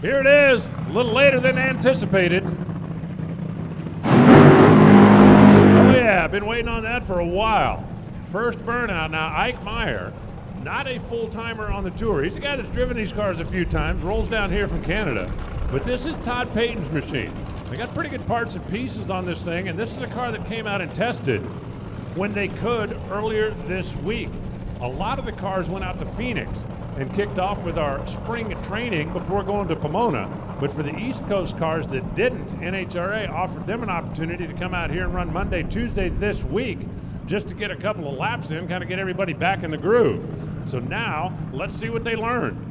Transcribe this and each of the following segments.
Here it is, a little later than anticipated. Oh, yeah, I've been waiting on that for a while. First burnout. Now, Ike Maier, not a full timer on the tour. He's a guy that's driven these cars a few times, rolls down here from Canada. But this is Todd Payton's machine. They got pretty good parts and pieces on this thing, and this is a car that came out and tested when they could earlier this week. A lot of the cars went out to Phoenix and kicked off with our spring training before going to Pomona. But for the East Coast cars that didn't, NHRA offered them an opportunity to come out here and run Monday, Tuesday this week just to get a couple of laps in, kind of get everybody back in the groove. So now, let's see what they learned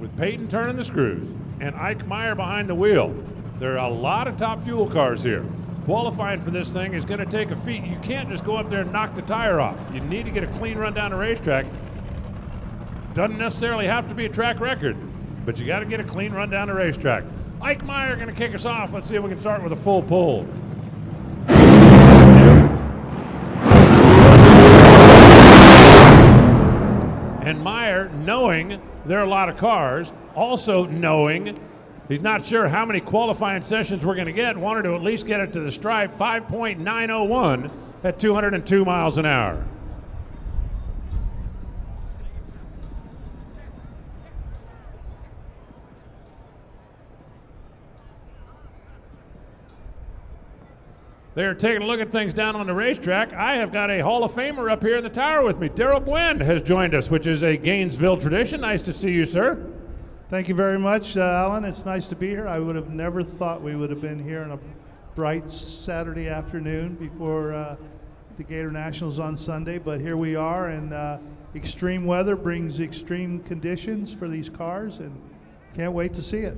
with Peyton turning the screws and Ike Maier behind the wheel. There are a lot of top fuel cars here. Qualifying for this thing is going to take a feat. You can't just go up there and knock the tire off. You need to get a clean run down the racetrack doesn't necessarily have to be a track record, but you got to get a clean run down the racetrack. Ike Maier going to kick us off. Let's see if we can start with a full pull. And Maier, knowing there are a lot of cars, also knowing he's not sure how many qualifying sessions we're going to get, wanted to at least get it to the stripe 5.901 at 202 miles an hour. They're taking a look at things down on the racetrack. I have got a Hall of Famer up here in the tower with me. Darrell Gwynn has joined us, which is a Gainesville tradition. Nice to see you, sir. Thank you very much, uh, Alan. It's nice to be here. I would have never thought we would have been here on a bright Saturday afternoon before uh, the Gator Nationals on Sunday, but here we are, and uh, extreme weather brings extreme conditions for these cars, and can't wait to see it.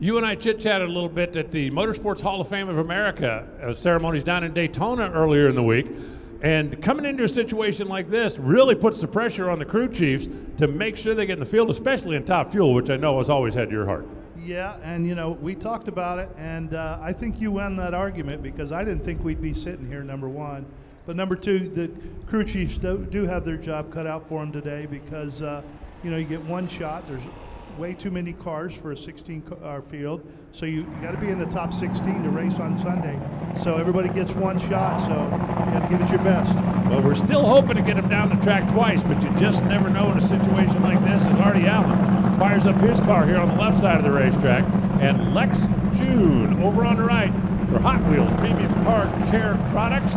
You and I chit chatted a little bit at the Motorsports Hall of Fame of America uh, ceremonies down in Daytona earlier in the week. And coming into a situation like this really puts the pressure on the crew chiefs to make sure they get in the field, especially in top fuel, which I know has always had your heart. Yeah, and you know, we talked about it, and uh, I think you won that argument because I didn't think we'd be sitting here, number one. But number two, the crew chiefs do, do have their job cut out for them today because, uh, you know, you get one shot. There's way too many cars for a 16 car uh, field. So you, you got to be in the top 16 to race on Sunday. So everybody gets one shot. So you got to give it your best. Well, we're still hoping to get him down the track twice, but you just never know in a situation like this. As Artie Allen fires up his car here on the left side of the racetrack, and Lex Joon over on the right for Hot Wheels Premium Car Care Products.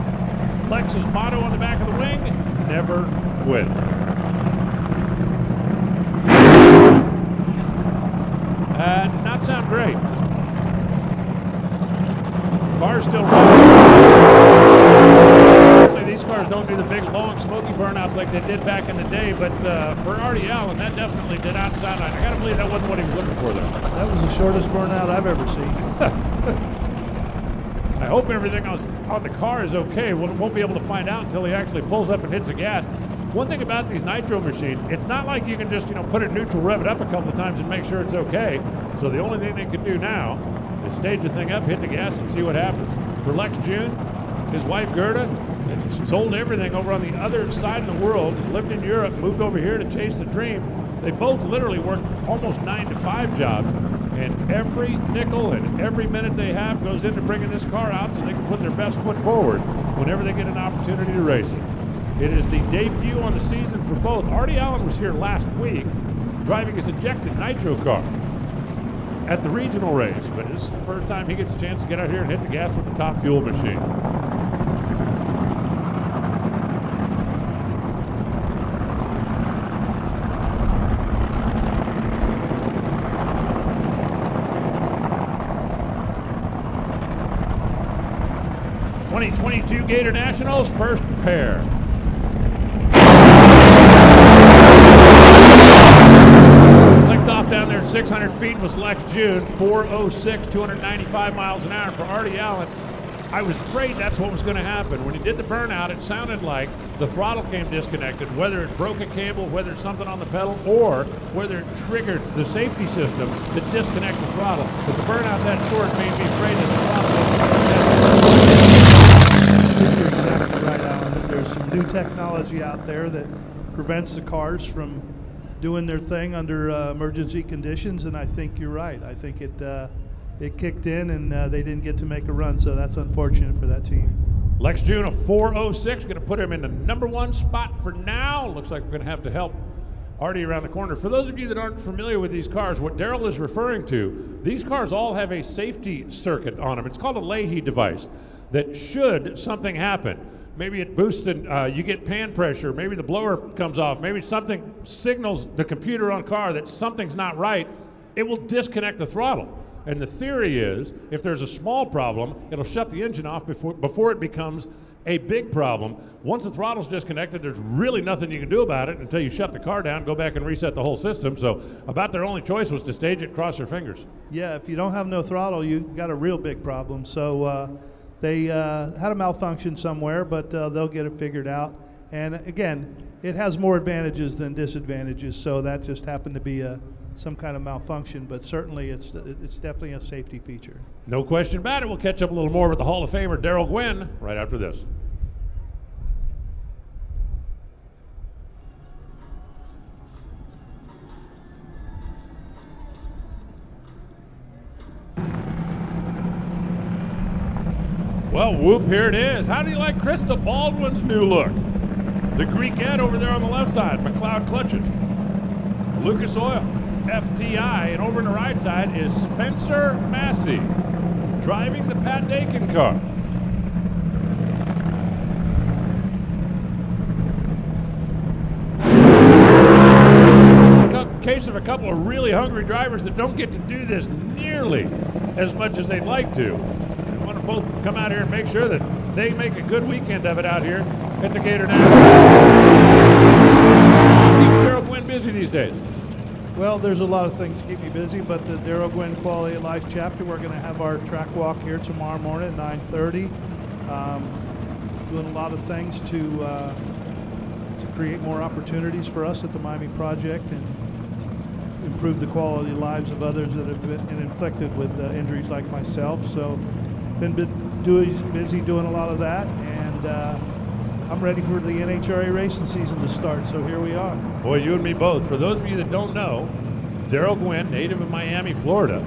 Lex's motto on the back of the wing: Never quit. Uh, did not sound great. Car's still running. These cars don't do the big, long, smoky burnouts like they did back in the day, but uh, for Artie Allen, that definitely did not sound. I got to believe that wasn't what he was looking for, though. That was the shortest burnout I've ever seen. I hope everything on, on the car is okay. We won't be able to find out until he actually pulls up and hits the gas. One thing about these nitro machines, it's not like you can just, you know, put it neutral, rev it up a couple of times and make sure it's okay. So the only thing they can do now is stage the thing up, hit the gas, and see what happens. For Lex Joon, his wife Gerda, sold everything over on the other side of the world, lived in Europe, moved over here to chase the dream. They both literally work almost nine to five jobs, and every nickel and every minute they have goes into bringing this car out so they can put their best foot forward whenever they get an opportunity to race it. It is the debut on the season for both. Artie Allen was here last week driving his injected nitro car at the regional race, but this is the first time he gets a chance to get out here and hit the gas with the top fuel machine. Twenty twenty-two Gator Nationals first pair. 600 feet was Lex Joon, 406, 295 miles an hour for Artie Allen. I was afraid that's what was going to happen. When he did the burnout, it sounded like the throttle came disconnected, whether it broke a cable, whether something on the pedal, or whether it triggered the safety system to disconnect the throttle. But the burnout that short made me afraid that the throttle You're exactly right, Alan. There's some new technology out there that prevents the cars from doing their thing under uh, emergency conditions, and I think you're right. I think it uh, it kicked in, and uh, they didn't get to make a run, so that's unfortunate for that team. Lex Joon, a 406, going to put him in the number one spot for now. Looks like we're going to have to help Artie around the corner. For those of you that aren't familiar with these cars, what Darrell is referring to, these cars all have a safety circuit on them. It's called a Leahy device that should something happen, maybe it boosted, uh, you get pan pressure, maybe the blower comes off, maybe something signals the computer on car that something's not right, it will disconnect the throttle. And the theory is if there's a small problem, it'll shut the engine off before, before it becomes a big problem. Once the throttle's disconnected, there's really nothing you can do about it until you shut the car down, go back and reset the whole system. So, about their only choice was to stage it, cross their fingers. Yeah, if you don't have no throttle, you got a real big problem. So, uh, they uh, had a malfunction somewhere, but uh, they'll get it figured out. And again, it has more advantages than disadvantages, so that just happened to be a some kind of malfunction, but certainly it's it's definitely a safety feature. No question about it. We'll catch up a little more with the Hall of Famer Darrell Gwynn right after this. Well, whoop, here it is. How do you like Krista Baldwin's new look? The Greekette over there on the left side, McLeod clutches. Lucas Oil, FTI, and over on the right side is Spencer Massey, driving the Pat Dakin car. case of a couple of really hungry drivers that don't get to do this nearly as much as they'd like to. Both come out here and make sure that they make a good weekend of it out here at the Gator National. Darrell Gwynn busy these days. Well, there's a lot of things keep me busy, but the Darrell Gwynn Quality of Life chapter, we're going to have our track walk here tomorrow morning at 9:30. Um, doing a lot of things to uh, to create more opportunities for us at the Miami Project and improve the quality of lives of others that have been inflicted with uh, injuries like myself. So, been, doing, busy doing a lot of that, and uh, I'm ready for the NHRA racing season to start. So here we are. Boy, you and me both. For those of you that don't know, Darrell Gwynn, native of Miami, Florida,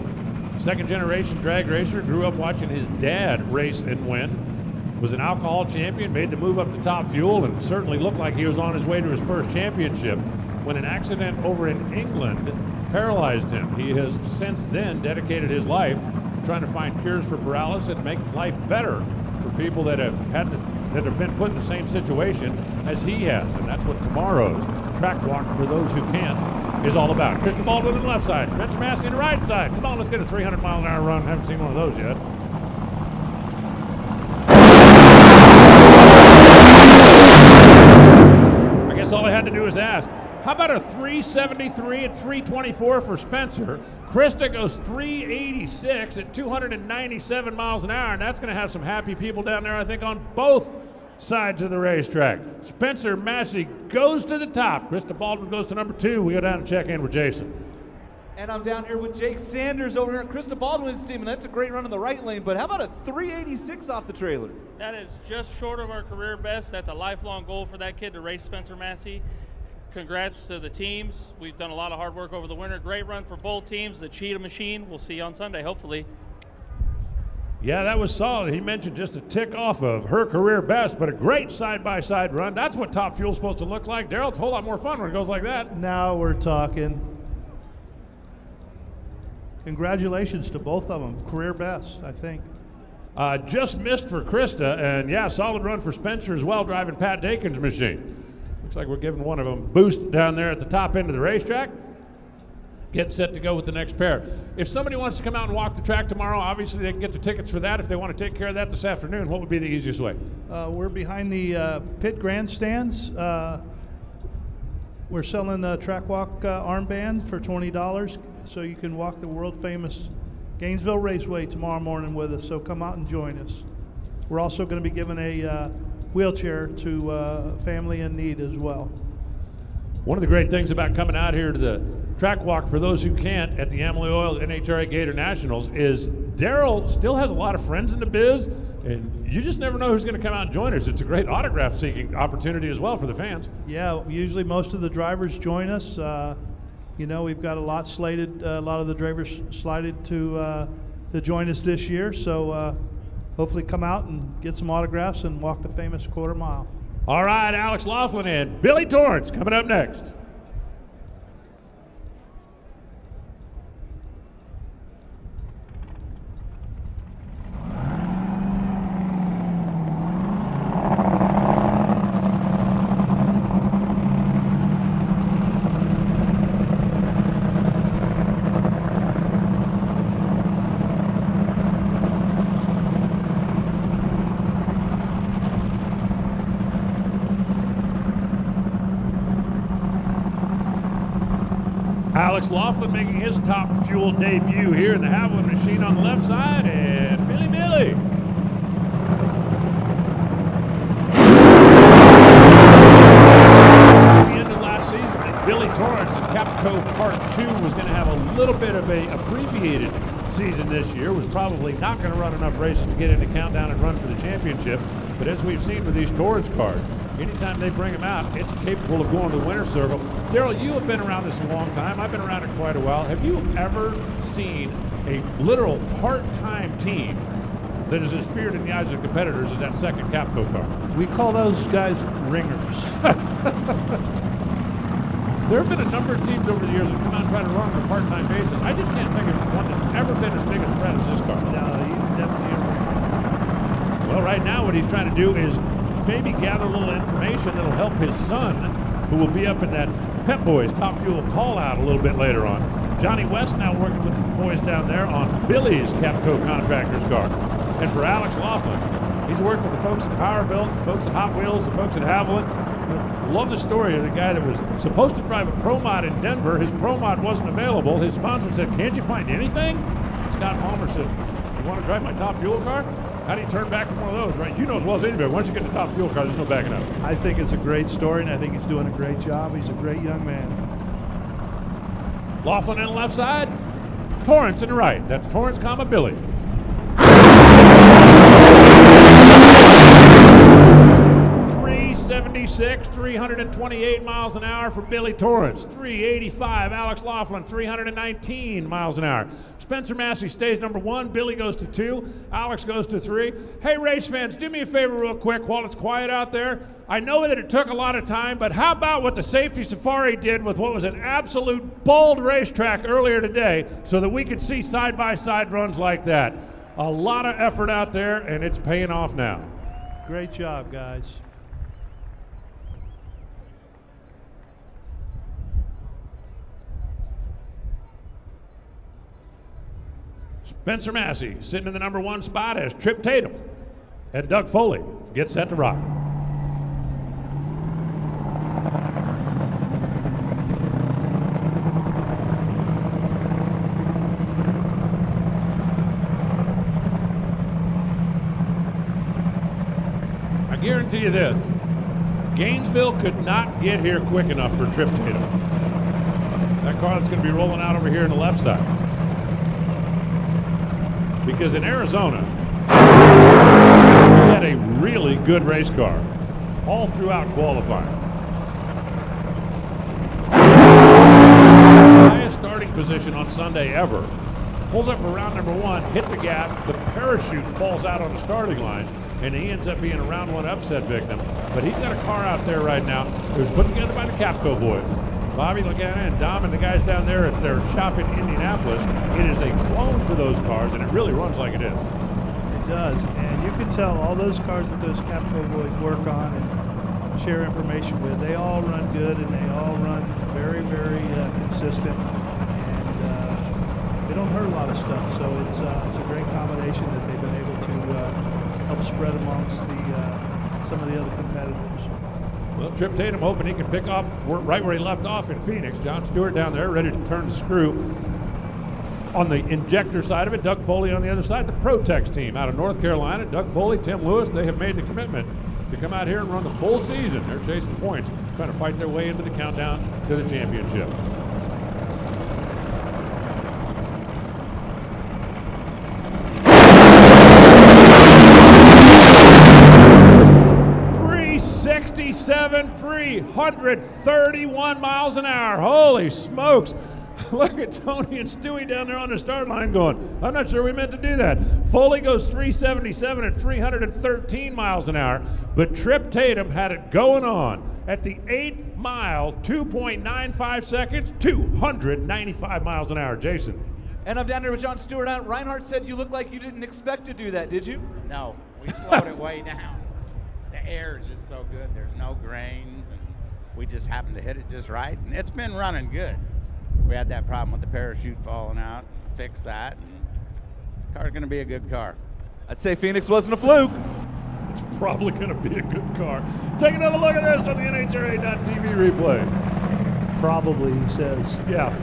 second generation drag racer, grew up watching his dad race and win. Was an alcohol champion, made the move up to top fuel, and certainly looked like he was on his way to his first championship when an accident over in England paralyzed him. He has since then dedicated his life trying to find cures for paralysis and make life better for people that have had to that have been put in the same situation as he has. And that's what tomorrow's track walk for those who can't is all about. Krista Baldwin on the left side, Spencer Massey on the right side. Come on, let's get a 300 mile an hour run. Haven't seen one of those yet. I guess all I had to do was ask. How about a 373 at 324 for Spencer? Krista goes 386 at 297 miles an hour, and that's going to have some happy people down there, I think, on both sides of the racetrack. Spencer Massey goes to the top. Krista Baldwin goes to number two. We go down and check in with Jason. And I'm down here with Jake Sanders over here at Krista Baldwin's team, and that's a great run in the right lane. But how about a 386 off the trailer? That is just short of our career best. That's a lifelong goal for that kid to race Spencer Massey congrats to the teams. We've done a lot of hard work over the winter. Great run for both teams. The Cheetah Machine. We'll see you on Sunday, hopefully. Yeah, that was solid. He mentioned just a tick off of her career best, but a great side by side run. That's what top fuel's supposed to look like. Darrell, it's a whole lot more fun when it goes like that. Now we're talking. Congratulations to both of them. Career best, I think. Uh, just missed for Krista, and yeah, solid run for Spencer as well, driving Pat Dakin's machine. Looks like we're giving one of them boost down there at the top end of the racetrack. Getting set to go with the next pair. If somebody wants to come out and walk the track tomorrow, obviously they can get the tickets for that. If they want to take care of that this afternoon, what would be the easiest way? Uh, we're behind the uh, pit grandstands. Uh, we're selling the track walk uh, armbands for $20 so you can walk the world famous Gainesville Raceway tomorrow morning with us. So come out and join us. We're also going to be giving a uh, wheelchair to uh, family in need as well. One of the great things about coming out here to the track walk for those who can't at the Amalie Oil NHRA Gator Nationals is Darrell still has a lot of friends in the biz, And you just never know who's going to come out and join us. It's a great autograph seeking opportunity as well for the fans. Yeah, usually most of the drivers join us. Uh, you know, we've got a lot slated, uh, a lot of the drivers slated to uh, to join us this year. So uh, hopefully, come out and get some autographs and walk the famous quarter mile. All right, Alex Laughlin and Billy Torrence coming up next. Alex Laughlin making his top fuel debut here in the Haviland machine on the left side, and Billy Billy. Billy Torrence at Capco Part 2 was going to have a little bit of a abbreviated season this year, was probably not going to run enough races to get into countdown and run for the championship. But as we've seen with these Torrence cars, anytime they bring them out, it's capable of going to the winner's circle. Darrell, you have been around this a long time. I've been around it quite a while. Have you ever seen a literal part-time team that is as feared in the eyes of competitors as that second Capco car? We call those guys ringers. There have been a number of teams over the years that come out and try to run on a part-time basis. I just can't think of one that's ever been as big a threat as this car. no, he's definitely a. Well, right now what he's trying to do is maybe gather a little information that'll help his son, who will be up in that Pep Boys Top Fuel call out a little bit later on. Johnny West now working with the boys down there on Billy's Capco Contractors car. And for Alex Laughlin, he's worked with the folks at Powerbuilt, the folks at Hot Wheels, the folks at Haviland. Love the story of the guy that was supposed to drive a Pro Mod in Denver. His Pro Mod wasn't available. His sponsor said, Can't you find anything? Scott Palmer said, You want to drive my top fuel car? How do you turn back from one of those, right? You know as well as anybody, once you get in the top fuel car, there's no backing up. I think it's a great story, and I think he's doing a great job. He's a great young man. Laughlin on the left side, Torrence in the right. That's Torrence, comma Billy. 376, 328 miles an hour for Billy Torrence. 385, Alex Laughlin, 319 miles an hour. Spencer Massey stays number one. Billy goes to two. Alex goes to three. Hey, race fans, do me a favor real quick while it's quiet out there. I know that it took a lot of time, but how about what the Safety Safari did with what was an absolute bold racetrack earlier today so that we could see side by side runs like that? A lot of effort out there, and it's paying off now. Great job, guys. Spencer Massey sitting in the number one spot as Trip Tatum. And Doug Foley get set to rock. I guarantee you this Gainesville could not get here quick enough for Trip Tatum. That car that's going to be rolling out over here on the left side because in Arizona, we had a really good race car all throughout qualifying. Highest starting position on Sunday ever. Pulls up for round number one, hit the gas, the parachute falls out on the starting line, and he ends up being a round one upset victim. But he's got a car out there right now that was put together by the Capco boys. Bobby Lagana and Dom and the guys down there at their shop in Indianapolis, it is a clone to those cars, and it really runs like it is. It does, and you can tell all those cars that those Capco boys work on and share information with, they all run good and they all run very, very uh, consistent, and uh, they don't hurt a lot of stuff. So it's uh, it's a great combination that they've been able to uh, help spread amongst the uh, some of the other competitors. Well, Trip Tatum hoping he can pick up right where he left off in Phoenix. John Stewart down there ready to turn the screw. On the injector side of it, Doug Foley on the other side, the Protex team out of North Carolina. Doug Foley, Tim Lewis, they have made the commitment to come out here and run the full season. They're chasing points, trying to fight their way into the countdown to the championship. 377, 331 miles an hour. Holy smokes. Look at Tony and Stewie down there on the start line going, I'm not sure we meant to do that. Foley goes 377 at 313 miles an hour, but Trip Tatum had it going on at the eighth mile, 2.95 seconds, 295 miles an hour. Jason. And I'm down here with John Stewart. Reinhardt said you look like you didn't expect to do that, did you? No, we slowed it way down. The air is just so good. There's no grains, and we just happened to hit it just right. And it's been running good. We had that problem with the parachute falling out. Fix that. And the car's going to be a good car. I'd say Phoenix wasn't a fluke. It's probably going to be a good car. Take another look at this on the NHRA.TV replay. Probably, he says. Yeah.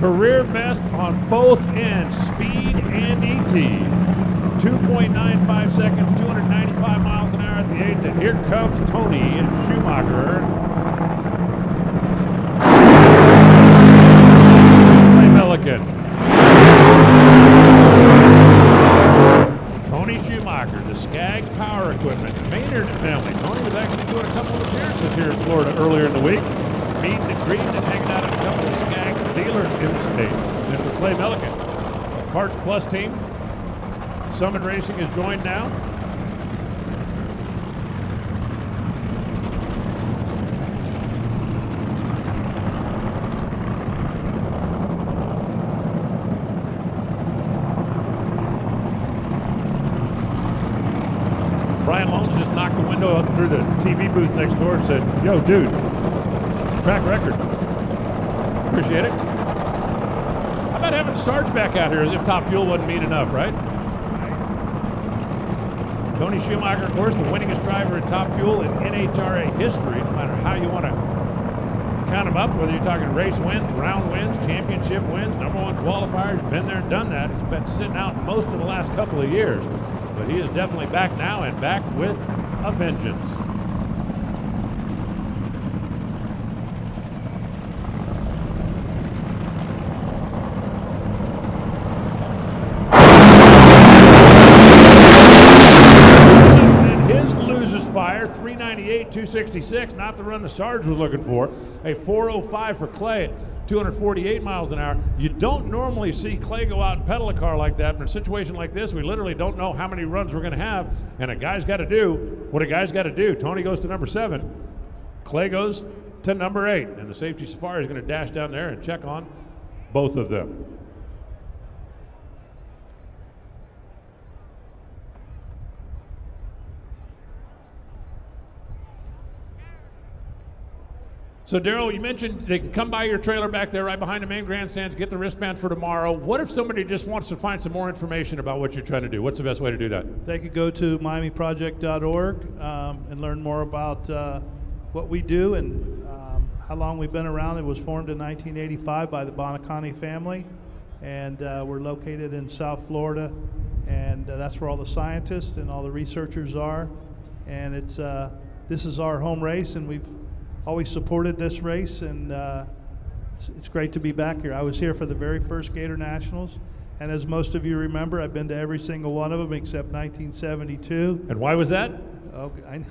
Career best on both ends, speed and ET. 2.95 seconds, 295 miles an hour at the eighth, and here comes Tony Schumacher. Clay Millican. Tony Schumacher, the Scag Power Equipment, the Maynard family. Tony was actually doing a couple of appearances here in Florida earlier in the week, meeting and greeting and hanging out at a couple of Scag dealers in the state. And for Clay Millican, a Parts Plus team. Summit Racing is joined now. Brian Lohnes just knocked the window up through the TV booth next door and said, Yo, dude, track record. Appreciate it. How about having Sarge back out here as if Top Fuel wasn't mean enough, right? Tony Schumacher, of course, the winningest driver in Top Fuel in NHRA history, no matter how you want to count them up, whether you're talking race wins, round wins, championship wins, number one qualifiers, been there and done that. He's been sitting out most of the last couple of years. But he is definitely back now and back with a vengeance. And his loses fire, 398, 266, not the run the Sarge was looking for. A 405 for Clay at 248 miles an hour. You don't normally see Clay go out and pedal a car like that, but in a situation like this, we literally don't know how many runs we're going to have, and a guy's got to do what a guy's got to do. Tony goes to number seven, Clay goes to number eight, and the safety safari is going to dash down there and check on both of them. So, Darrell, you mentioned they can come by your trailer back there right behind the main grandstands, get the wristband for tomorrow. What if somebody just wants to find some more information about what you're trying to do? What's the best way to do that? They could go to miamiproject.org um, and learn more about uh, what we do and um, how long we've been around. It was formed in 1985 by the Buoniconti family, and uh, we're located in South Florida, and uh, that's where all the scientists and all the researchers are. And it's uh, this is our home race, and we've always supported this race, and uh, it's, it's great to be back here. I was here for the very first Gator Nationals, and as most of you remember, I've been to every single one of them except 1972. And why was that? Okay, I,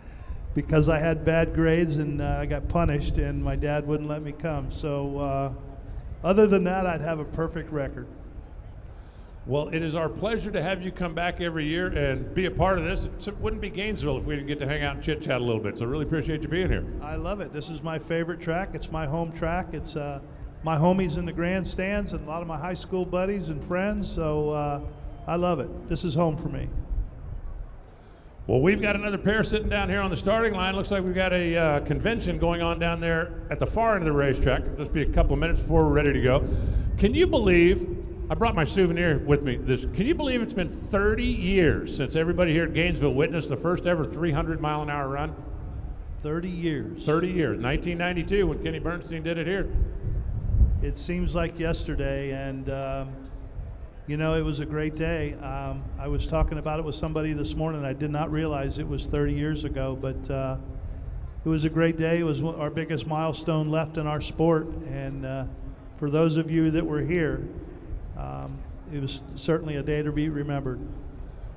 because I had bad grades and uh, I got punished, and my dad wouldn't let me come. So, uh, other than that, I'd have a perfect record. Well, it is our pleasure to have you come back every year and be a part of this. It wouldn't be Gainesville if we didn't get to hang out and chit chat a little bit. So, really appreciate you being here. I love it. This is my favorite track. It's my home track. It's uh, my homies in the grandstands and a lot of my high school buddies and friends. So, uh, I love it. This is home for me. Well, we've got another pair sitting down here on the starting line. Looks like we've got a uh, convention going on down there at the far end of the racetrack. It'll just be a couple of minutes before we're ready to go. Can you believe? I brought my souvenir with me. This, can you believe it's been 30 years since everybody here at Gainesville witnessed the first ever 300 mile an hour run? 30 years. 30 years. 1992 when Kenny Bernstein did it here. It seems like yesterday, and um, you know, it was a great day. Um, I was talking about it with somebody this morning. I did not realize it was 30 years ago, but uh, it was a great day. It was our biggest milestone left in our sport, and uh, for those of you that were here, um, it was certainly a day to be remembered.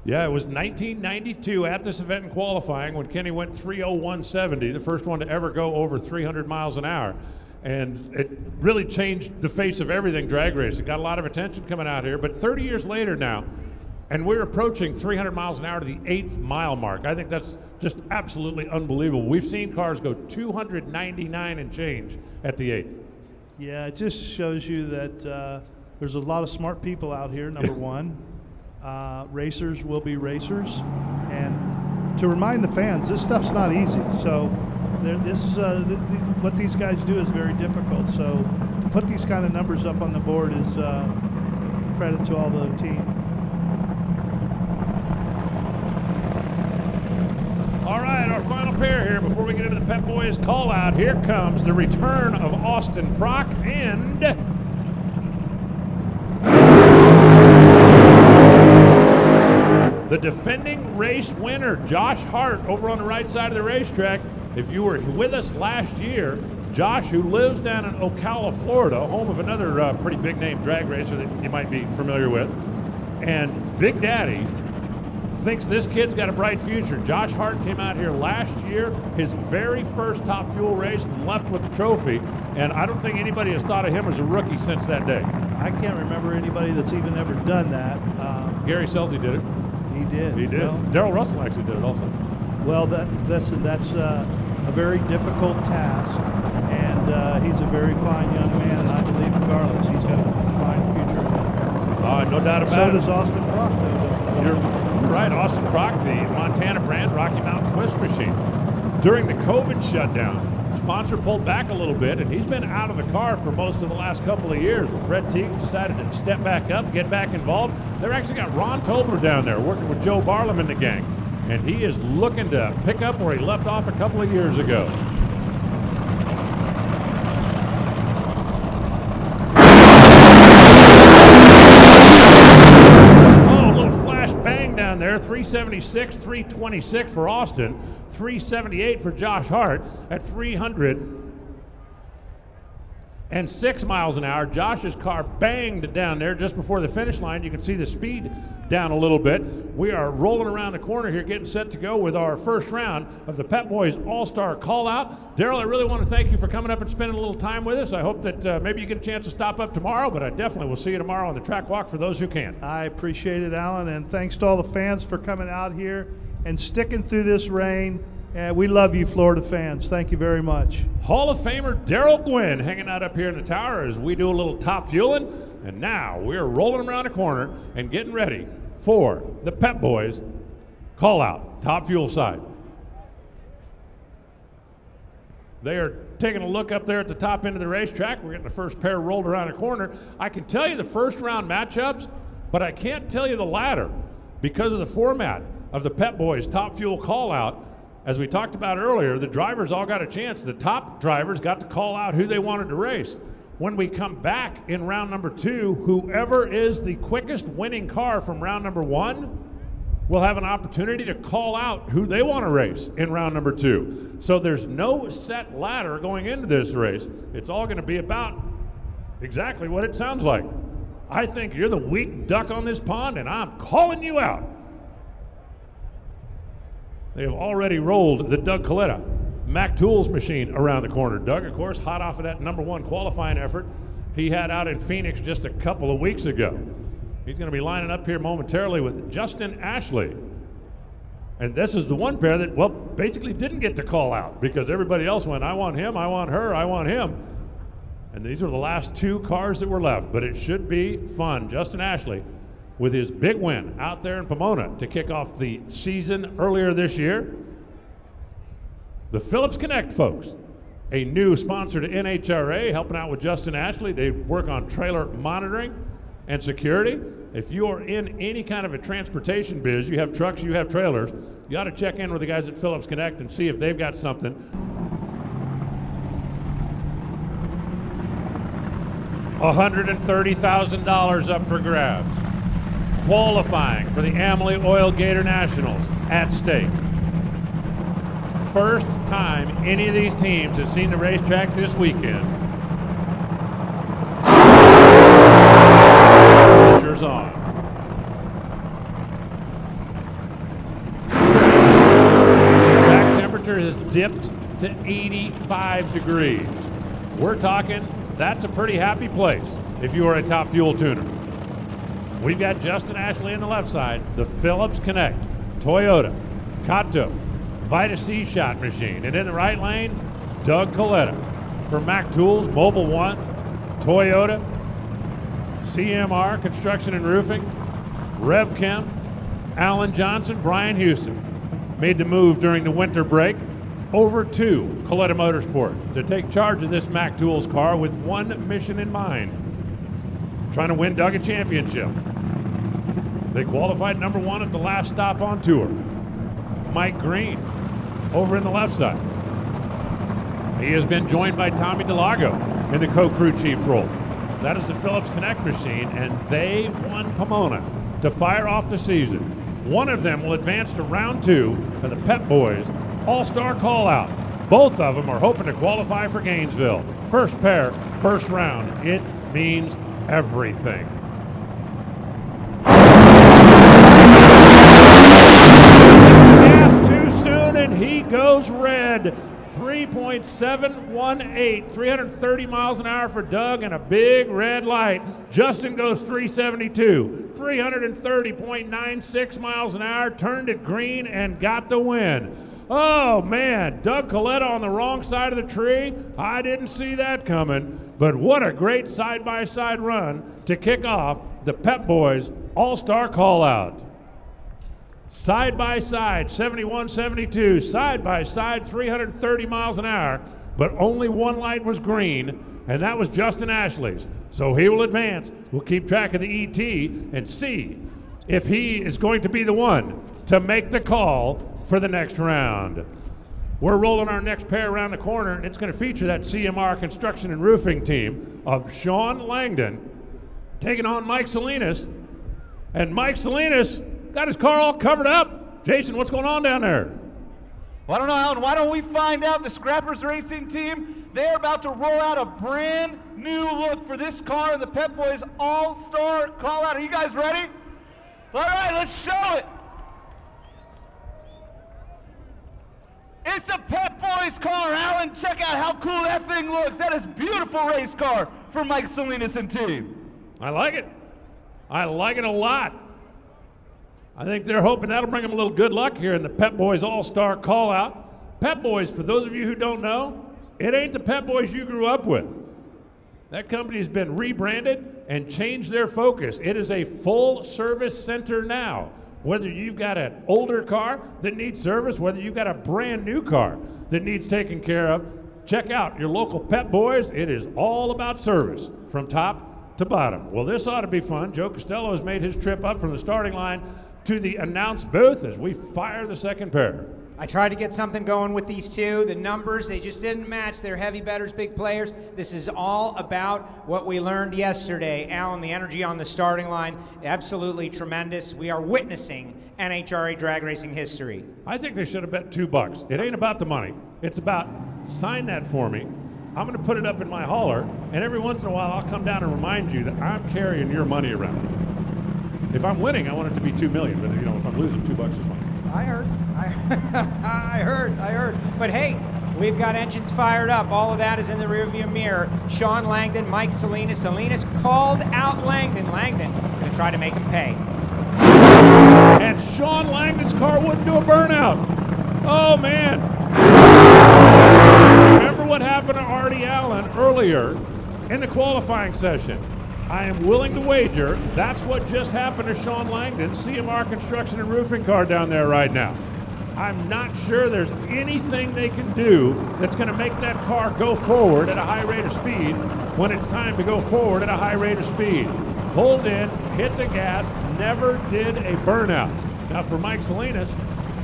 Yeah, it was 1992 at this event in qualifying when Kenny went 30170, the first one to ever go over 300 miles an hour. And it really changed the face of everything drag racing. It got a lot of attention coming out here. But 30 years later now, and we're approaching 300 miles an hour to the eighth mile mark. I think that's just absolutely unbelievable. We've seen cars go 299 and change at the eighth. Yeah, it just shows you that uh, there's a lot of smart people out here, number one. Uh, racers will be racers. And to remind the fans, this stuff's not easy. So this is uh, th- th- what these guys do is very difficult. So to put these kind of numbers up on the board is uh, credit to all the team. All right, our final pair here before we get into the Pep Boys call out. Here comes the return of Austin Prock and the defending race winner, Josh Hart, over on the right side of the racetrack. If you were with us last year, Josh, who lives down in Ocala, Florida, home of another uh, pretty big name drag racer that you might be familiar with, and Big Daddy thinks this kid's got a bright future. Josh Hart came out here last year, his very first top fuel race, and left with the trophy. And I don't think anybody has thought of him as a rookie since that day. I can't remember anybody that's even ever done that. Um, Gary Scelzi did it. He did. He did. Well, Darrell Russell actually did it also. Well, that listen, that's uh, a very difficult task, and uh, he's a very fine young man, and I believe regardless, he's got a fine future ahead. Uh, no doubt about So it. does Austin Prock, though. You're, you're right. Austin Prock, the Montana brand Rocky Mountain Twist Machine. During the COVID shutdown, sponsor pulled back a little bit, and he's been out of the car for most of the last couple of years. Well, Fred Teagues decided to step back up, get back involved. They've actually got Ron Tobler down there working with Joe Barlam in the gang, and he is looking to pick up where he left off a couple of years ago. Oh, a little flash bang there. 376, 326 for Austin, 378 for Josh Hart at 300 and six miles an hour. Josh's car banged down there just before the finish line. You can see the speed down a little bit. We are rolling around the corner here, getting set to go with our first round of the Pep Boys All Star Call Out. Darrell, I really want to thank you for coming up and spending a little time with us. I hope that uh, maybe you get a chance to stop up tomorrow, but I definitely will see you tomorrow on the track walk for those who can. I appreciate it, Alan, and thanks to all the fans for coming out here and sticking through this rain. And we love you, Florida fans. Thank you very much. Hall of Famer Darrell Gwynn hanging out up here in the tower as we do a little top fueling. And now we're rolling around a corner and getting ready for the Pep Boys call out, top fuel side. They are taking a look up there at the top end of the racetrack. We're getting the first pair rolled around a corner. I can tell you the first round matchups, but I can't tell you the latter because of the format of the Pep Boys top fuel call out. As we talked about earlier, the drivers all got a chance. The top drivers got to call out who they wanted to race. When we come back in round number two, whoever is the quickest winning car from round number one will have an opportunity to call out who they want to race in round number two. So there's no set ladder going into this race. It's all going to be about exactly what it sounds like. I think you're the weak duck on this pond, and I'm calling you out. They have already rolled the Doug Kalitta Mac Tools machine around the corner. Doug, of course, hot off of that number one qualifying effort he had out in Phoenix just a couple of weeks ago. He's going to be lining up here momentarily with Justin Ashley. And this is the one pair that, well, basically didn't get to call out because everybody else went, I want him, I want her, I want him. And these are the last two cars that were left, but it should be fun. Justin Ashley with his big win out there in Pomona to kick off the season earlier this year. The Phillips Connect folks, a new sponsor to NHRA, helping out with Justin Ashley. They work on trailer monitoring and security. If you are in any kind of a transportation biz, you have trucks, you have trailers, you ought to check in with the guys at Phillips Connect and see if they've got something. $130,000 up for grabs qualifying for the Amalie Oil Gator Nationals at stake. First time any of these teams has seen the racetrack this weekend. Pressure's on. Track temperature has dipped to 85 degrees. We're talking, that's a pretty happy place if you are a top fuel tuner. We've got Justin Ashley on the left side, the Phillips Connect, Toyota, Kato, Vita C shot machine. And in the right lane, Doug Kalitta. for Mac Tools, Mobil One, Toyota, CMR Construction and Roofing, Rev RevChem, Alan Johnson, Brian Husen made the move during the winter break over to Kalitta Motorsports to take charge of this Mac Tools car with one mission in mind trying to win Doug a championship. They qualified number one at the last stop on tour. Mike Green over in the left side. He has been joined by Tommy DeLago in the co crew chief role. That is the Phillips Connect machine, and they won Pomona to fire off the season. One of them will advance to round two of the Pep Boys All Star Call Out. Both of them are hoping to qualify for Gainesville. First pair, first round. It means everything. Gas too soon, and he goes red. 3.718, 330 miles an hour for Doug, and a big red light. Justin goes 372, 330.96 miles an hour, turned it green, and got the win. Oh man, Doug Kalitta on the wrong side of the tree. I didn't see that coming, but what a great side by side run to kick off the Pep Boys All Star Call Out. Side by side, 71 72, side by side, 330 miles an hour, but only one light was green, and that was Justin Ashley's. So he will advance. We'll keep track of the ET and see if he is going to be the one to make the call for the next round. We're rolling our next pair around the corner, and it's going to feature that CMR construction and roofing team of Shawn Langdon taking on Mike Salinas. And Mike Salinas got his car all covered up. Jason, what's going on down there? Well, I don't know, Alan. Why don't we find out? The Scrappers Racing Team, they're about to roll out a brand new look for this car in the Pep Boys All Star Call Out. Are you guys ready? All right, let's show it. It's a Pep Boys car, Alan. Check out how cool that thing looks. That is beautiful race car for Mike Salinas and team. I like it. I like it a lot. I think they're hoping that'll bring them a little good luck here in the Pep Boys All Star Call Out. Pep Boys, for those of you who don't know, it ain't the Pep Boys you grew up with. That company has been rebranded and changed their focus. It is a full service center now. Whether you've got an older car that needs service, whether you've got a brand new car that needs taken care of, check out your local Pep Boys. It is all about service from top to bottom. Well, this ought to be fun. Joe Costello has made his trip up from the starting line to the announce booth as we fire the second pair. I tried to get something going with these two. The numbers, they just didn't match. They're heavy betters, big players. This is all about what we learned yesterday. Alan, the energy on the starting line, absolutely tremendous. We are witnessing NHRA drag racing history. I think they should have bet two bucks. It ain't about the money. It's about sign that for me. I'm going to put it up in my hauler, and every once in a while I'll come down and remind you that I'm carrying your money around. If I'm winning, I want it to be two million, but you know, if I'm losing, two bucks is fine. I heard. I, I heard. I heard. But hey, we've got engines fired up. All of that is in the rearview mirror. Shawn Langdon, Mike Salinas. Salinas called out Langdon. Langdon going to try to make him pay. And Shawn Langdon's car wouldn't do a burnout. Oh, man. Remember what happened to Artie Allen earlier in the qualifying session? I am willing to wager that's what just happened to Shawn Langdon, CMR Construction and Roofing car down there right now. I'm not sure there's anything they can do that's going to make that car go forward at a high rate of speed when it's time to go forward at a high rate of speed. Pulled in, hit the gas, never did a burnout. Now for Mike Salinas,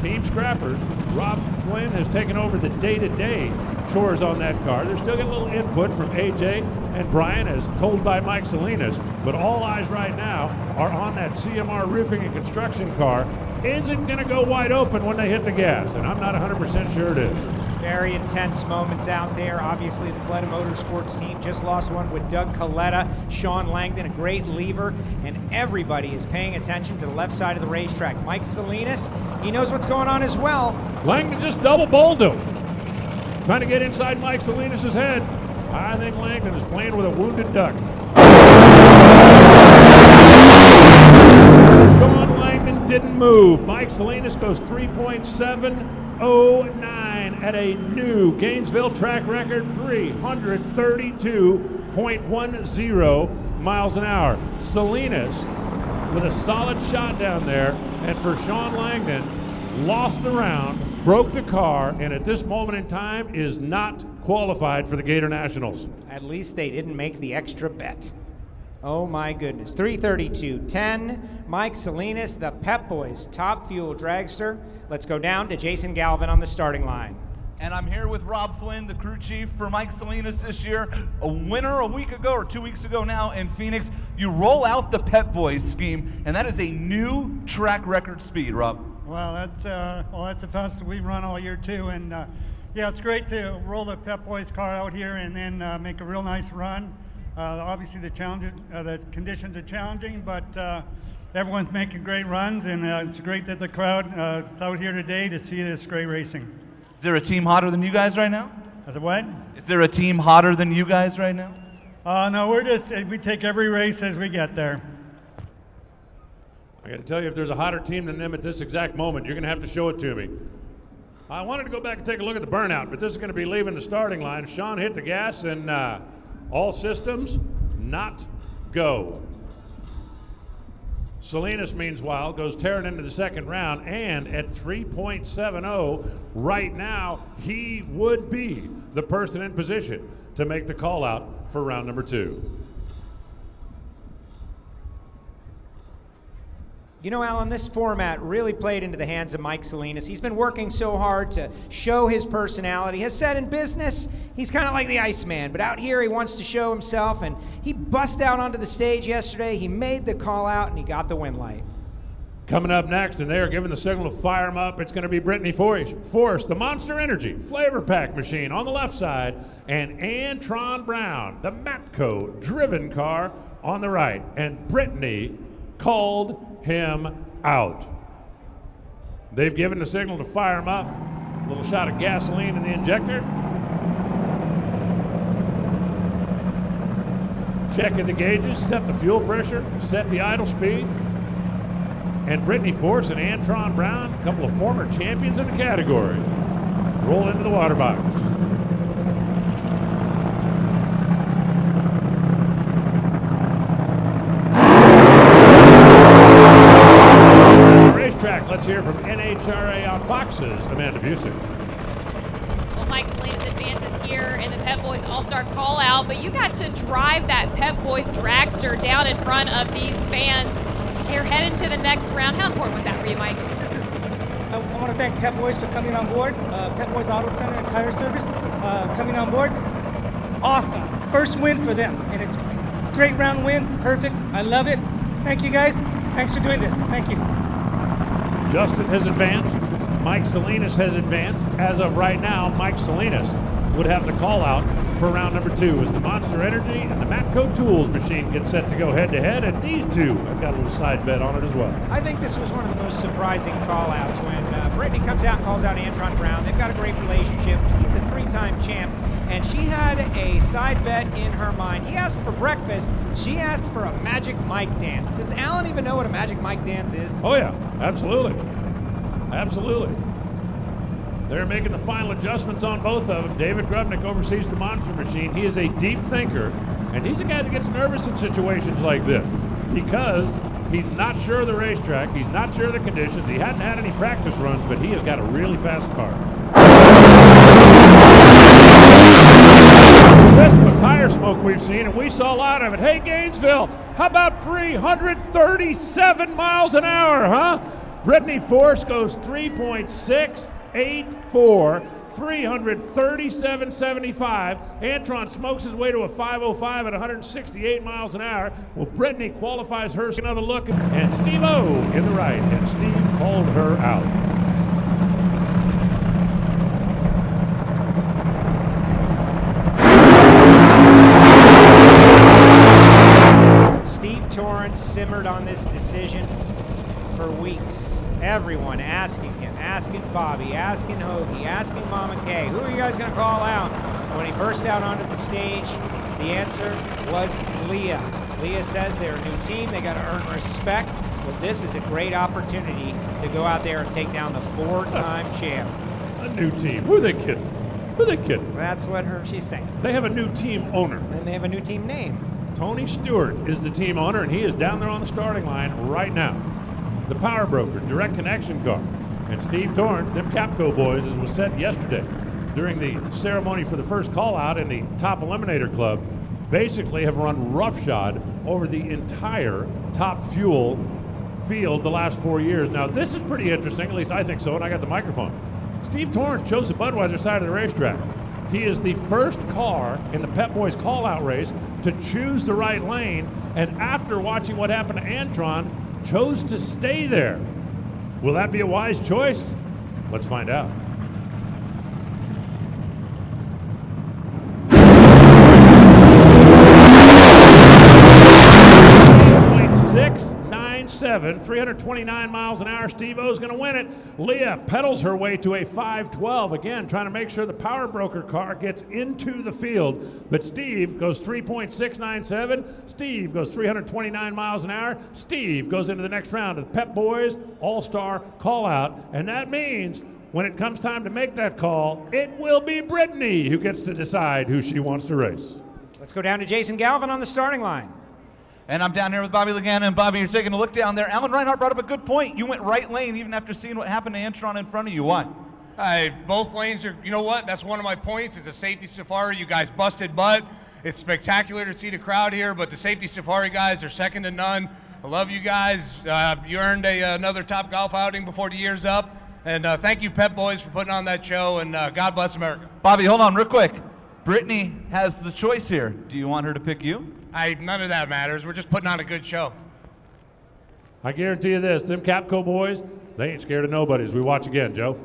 Team Scrappers, Rob Flynn has taken over the day-to-day chores on that car. They're still getting a little input from AJ and Brian, as told by Mike Salinas. But all eyes right now are on that CMR roofing and construction car. Is it going to go wide open when they hit the gas? And I'm not 100% sure it is. Very intense moments out there. Obviously, the Kalitta Motorsports team just lost one with Doug Kalitta, Shawn Langdon, a great lever, and everybody is paying attention to the left side of the racetrack. Mike Salinas, he knows what's going on as well. Langdon just double bowled him. trying to get inside Mike Salinas' head. I think Langdon is playing with a wounded duck. Shawn Langdon didn't move. Mike Salinas goes 3.709 at a new Gainesville track record 332.10 miles an hour. Salinas with a solid shot down there, and for Shawn Langdon, lost the round, broke the car, and at this moment in time is not qualified for the Gatornationals. At least they didn't make the extra bet. Oh my goodness. 332.10. Mike Salinas, the Pep Boys top fuel dragster. Let's go down to Jason Galvin on the starting line. And I'm here with Rob Flynn, the crew chief for Mike Salinas this year. A winner a week ago or two weeks ago now in Phoenix. You roll out the Pep Boys scheme, and that is a new track record speed, Rob. Well, that's uh, well, that's the fastest we've run all year too, and uh, yeah, it's great to roll the Pep Boys car out here and then uh, make a real nice run. Uh, obviously, the challenge, uh, the conditions are challenging, but uh, everyone's making great runs, and it's great that the crowd is out here today to see this great racing. Is there a team hotter than you guys right now? As a what? Is there a team hotter than you guys right now? Uh, no, we're just we take every race as we get there. I got to tell you, if there's a hotter team than them at this exact moment, you're going to have to show it to me. I wanted to go back and take a look at the burnout, but this is going to be leaving the starting line. Shawn hit the gas and. Uh, all systems not go. Salinas, meanwhile, goes tearing into the second round, and at 3.70 right now, he would be the person in position to make the call out for round number two. You know, Alan, this format really played into the hands of Mike Salinas. He's been working so hard to show his personality. Has said in business, he's kind of like the Iceman, but out here he wants to show himself, and he bust out onto the stage yesterday. He made the call out, and he got the win light. Coming up next, and they are giving the signal to fire him up. It's going to be Brittany Force, the Monster Energy flavor pack machine on the left side, and Antron Brown, the Matco driven car on the right. And Brittany called him out. They've given the signal to fire him up. A little shot of gasoline in the injector. Checking the gauges, set the fuel pressure, set the idle speed. And Brittany Force and Antron Brown, a couple of former champions in the category, roll into the water box. track. Let's hear from NHRA on Fox's Amanda Busick. Well, Mike Salinas advances here in the Pep Boys All-Star call-out, but you got to drive that Pep Boys dragster down in front of these fans. They're heading to the next round. How important was that for you, Mike? This is. I, I want to thank Pep Boys for coming on board. Uh, Pep Boys Auto Center and Tire Service uh, coming on board. Awesome. First win for them, and it's a great round win. Perfect. I love it. Thank you guys. Thanks for doing this. Thank you. Justin has advanced. Mike Salinas has advanced. As of right now, Mike Salinas would have the call out for round number two as the Monster Energy and the Matco Tools machine get set to go head to head, and these two have got a little side bet on it as well. I think this was one of the most surprising call outs when uh, Brittany comes out and calls out Antron Brown. They've got a great relationship. He's a three time champ, and she had a side bet in her mind. He asked for breakfast, she asked for a Magic Mike dance. Does Alan even know what a Magic Mike dance is? Oh, yeah, absolutely. Absolutely. They're making the final adjustments on both of them. David Grubnic oversees the Monster Machine. He is a deep thinker, and he's a guy that gets nervous in situations like this because he's not sure of the racetrack, he's not sure of the conditions, he hadn't had any practice runs, but he has got a really fast car. Is tire smoke we've seen, and we saw a lot of it. Hey, Gainesville, how about 337 miles an hour, huh? Brittany Force goes 3.6. 8-4, 337.75. Antron smokes his way to a 505 at 168 miles an hour. Well, Brittany qualifies her another look, and Steve O in the right, and Steve called her out. Torrence simmered on this decision for weeks Everyone asking him, asking Bobby, asking Hoagie, asking Mama Kay, who are you guys going to call out? When he burst out onto the stage, the answer was Leah. Leah says they're a new team, they got to earn respect. Well, this is a great opportunity to go out there and take down the four-time champ. A new team. Who are they kidding? Who are they kidding? That's what her she's saying. They have a new team owner. And they have a new team name. Tony Stewart is the team owner, and he is down there on the starting line right now. The power broker, direct connection car, and Steve Torrence, them Capco boys, as was said yesterday during the ceremony for the first call out in the top eliminator club, basically have run roughshod over the entire top fuel field the last four years. Now, this is pretty interesting, at least I think so, and I got the microphone. Steve Torrence chose the Budweiser side of the racetrack. He is the first car in the Pep Boys call out race to choose the right lane, and after watching what happened to Antron, chose to stay there. Will that be a wise choice? Let's find out. 7, 329 miles an hour. Steve O's going to win it. Leah pedals her way to a 512. Again, trying to make sure the power broker car gets into the field. But Steve goes 3.697. Steve goes 329 miles an hour. Steve goes into the next round of the Pep Boys All Star Call Out. And that means when it comes time to make that call, it will be Brittany who gets to decide who she wants to race. Let's go down to Jason Galvin on the starting line. And I'm down here with Bobby Lagana. And Bobby, you're taking a look down there. Alan Reinhart brought up a good point. You went right lane even after seeing what happened to Antron in front of you. Why? Hey, both lanes are, you know what? That's one of my points. It's a safety safari. You guys busted butt. It's spectacular to see the crowd here, but the safety safari guys are second to none. I love you guys. Uh, you earned a, another top golf outing before the year's up. And uh, thank you, Pep Boys, for putting on that show. And uh, God bless America. Bobby, hold on real quick. Brittany has the choice here. Do you want her to pick you? I, none of that matters. We're just putting on a good show. I guarantee you this, them Capco boys, they ain't scared of nobody as we watch again, Joe.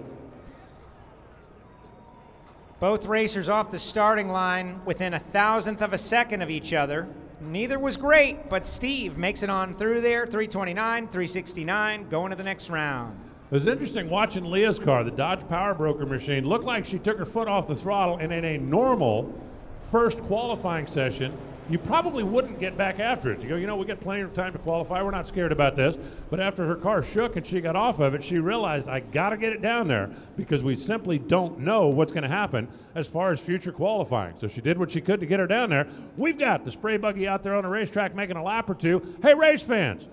Both racers off the starting line within a thousandth of a second of each other. Neither was great, but Steve makes it on through there, 329, 369, going to the next round. It was interesting watching Leah's car, the Dodge Power Broker machine. Looked like she took her foot off the throttle, and in a normal first qualifying session, you probably wouldn't get back after it. You go, you know, we got plenty of time to qualify. We're not scared about this. But after her car shook and she got off of it, she realized I got to get it down there because we simply don't know what's going to happen as far as future qualifying. So she did what she could to get her down there. We've got the spray buggy out there on the racetrack making a lap or two. Hey, race fans,